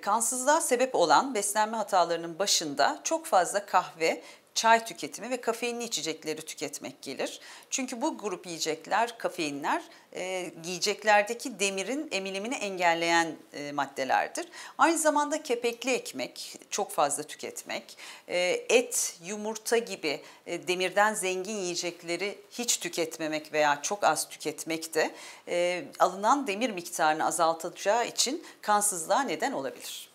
Kansızlığa sebep olan beslenme hatalarının başında çok fazla kahve, çay tüketimi ve kafeinli içecekleri tüketmek gelir. Çünkü bu grup yiyecekler, kafeinler e, yiyeceklerdeki demirin emilimini engelleyen e, maddelerdir. Aynı zamanda kepekli ekmek çok fazla tüketmek, e, et, yumurta gibi e, demirden zengin yiyecekleri hiç tüketmemek veya çok az tüketmek de e, alınan demir miktarını azaltacağı için kansızlığa neden olabilir.